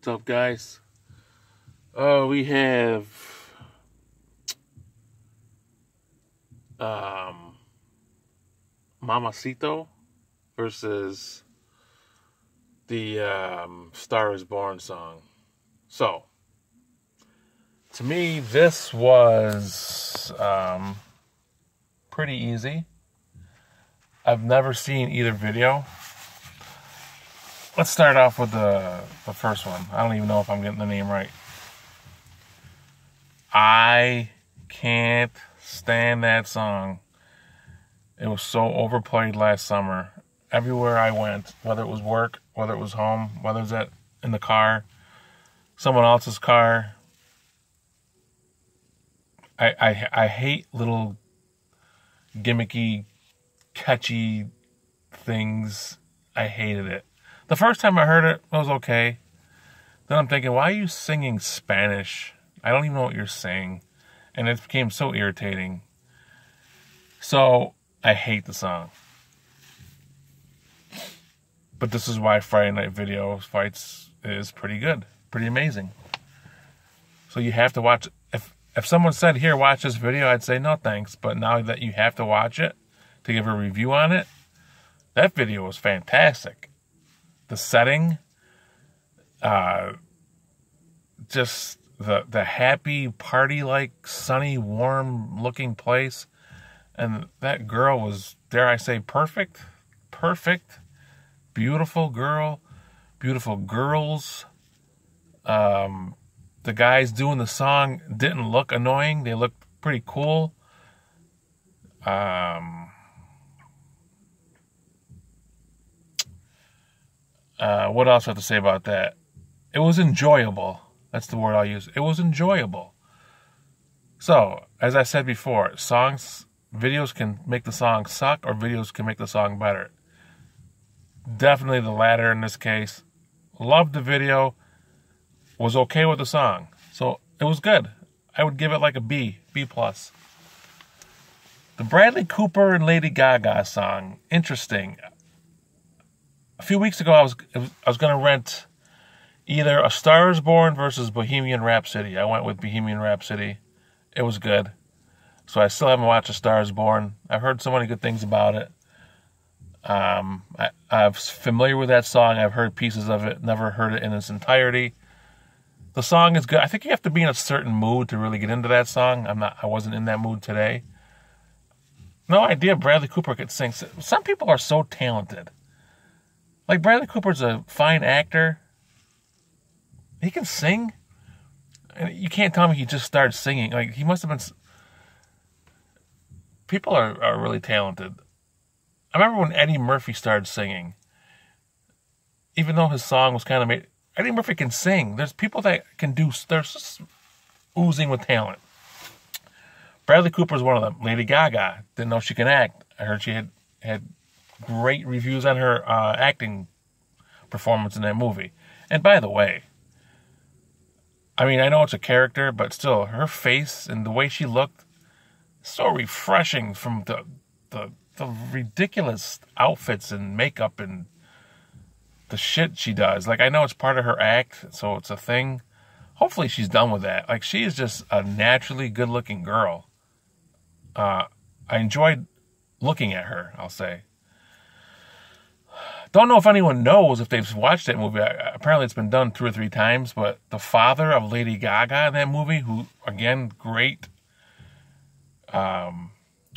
What's up, guys? Oh, we have um, Mamacito versus the um, Star is Born song. So, to me, this was um, pretty easy. I've never seen either video. Let's start off with the the first one. I don't even know if I'm getting the name right. I can't stand that song. It was so overplayed last summer. Everywhere I went, whether it was work, whether it was home, whether it was at in the car, someone else's car. I I I hate little gimmicky, catchy things. I hated it. The first time I heard it, it was okay. Then I'm thinking, why are you singing Spanish? I don't even know what you're saying. And it became so irritating. So I hate the song. But this is why Friday Night Video Fights is pretty good, pretty amazing. So you have to watch. If if someone said, "Here, watch this video," I'd say no thanks. But now that you have to watch it to give a review on it, that video was fantastic the setting, uh, just the the happy party like sunny warm looking place, and that girl was dare I say perfect, perfect, beautiful girl, beautiful girls. Um, the guys doing the song didn't look annoying; they looked pretty cool. Um, Uh, what else I have to say about that? It was enjoyable. That's the word I'll use. It was enjoyable. So, as I said before, songs, videos can make the song suck, or videos can make the song better. Definitely the latter in this case. Loved the video. Was okay with the song. So it was good. I would give it like a B, B plus. The Bradley Cooper and Lady Gaga song, interesting a few weeks ago, I was I was going to rent either A Star Is Born versus Bohemian Rhapsody. I went with Bohemian Rhapsody. It was good. So I still haven't watched A Star Is Born. I've heard so many good things about it. Um, I, I'm familiar with that song. I've heard pieces of it. Never heard it in its entirety. The song is good. I think you have to be in a certain mood to really get into that song. I'm not. I wasn't in that mood today. No idea Bradley Cooper could sing. Some people are so talented. Like Bradley Cooper's a fine actor. He can sing. And you can't tell me he just started singing. Like he must have been. People are, are really talented. I remember when Eddie Murphy started singing. Even though his song was kind of made, Eddie Murphy can sing. There's people that can do. They're just oozing with talent. Bradley Cooper's one of them. Lady Gaga didn't know she can act. I heard she had had great reviews on her uh, acting performance in that movie. And by the way, I mean, I know it's a character, but still, her face and the way she looked, so refreshing from the the the ridiculous outfits and makeup and the shit she does. Like I know it's part of her act, so it's a thing. Hopefully she's done with that. Like she is just a naturally good-looking girl. Uh, I enjoyed looking at her. I'll say. Don't know if anyone knows if they've watched that movie. Apparently, it's been done two or three times. But the father of Lady Gaga in that movie, who again great, um,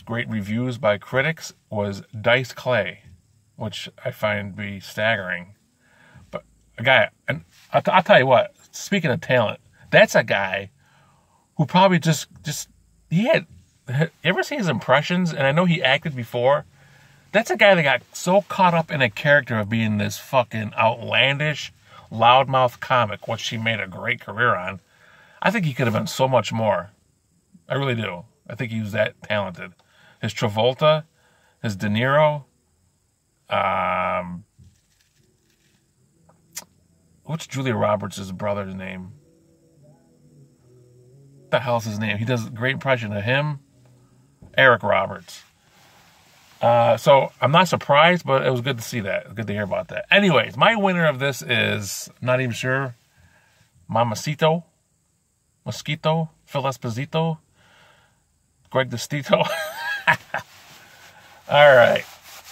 great reviews by critics, was Dice Clay, which I find be staggering. But a guy, and I'll, I'll tell you what. Speaking of talent, that's a guy who probably just just he had. You ever see his impressions? And I know he acted before that's a guy that got so caught up in a character of being this fucking outlandish, loudmouth comic, which he made a great career on. I think he could have been so much more. I really do. I think he was that talented. His Travolta, his De Niro, um, what's Julia Roberts' brother's name? What the hell's his name? He does a great impression of him. Eric Roberts. Uh, so I'm not surprised, but it was good to see that. Good to hear about that. Anyways, my winner of this is not even sure. Mamacito, Mosquito, Phil Esposito, Greg Destito. All right.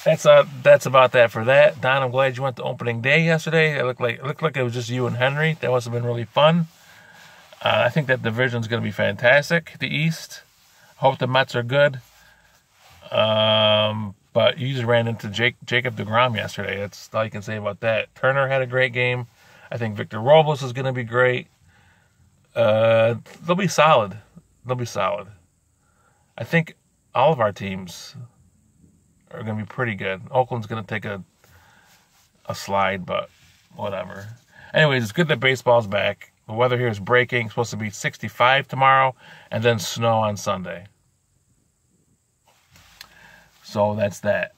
That's uh, that's about that for that. Don, I'm glad you went to opening day yesterday. It looked like it looked like it was just you and Henry. That must have been really fun. Uh, I think that division's going to be fantastic. The East. Hope the Mets are good. Um, but you just ran into Jake, Jacob DeGrom yesterday. That's all you can say about that. Turner had a great game. I think Victor Robles is going to be great. Uh, they'll be solid. They'll be solid. I think all of our teams are going to be pretty good. Oakland's going to take a a slide, but whatever. Anyways, it's good that baseball's back. The weather here is breaking. It's supposed to be 65 tomorrow and then snow on Sunday. So that's that.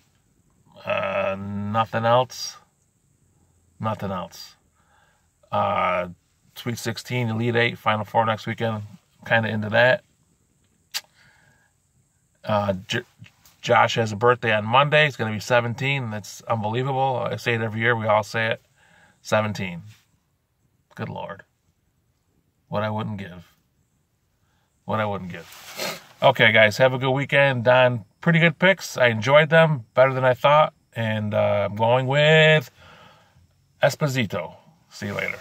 Uh, nothing else. Nothing else. Uh, Sweet 16, Elite 8, Final Four next weekend. Kind of into that. Uh, J- Josh has a birthday on Monday. He's going to be 17. That's unbelievable. I say it every year. We all say it. 17. Good Lord. What I wouldn't give. What I wouldn't give. Okay, guys, have a good weekend. Don, pretty good picks. I enjoyed them better than I thought. And uh, I'm going with Esposito. See you later.